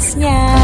manisnya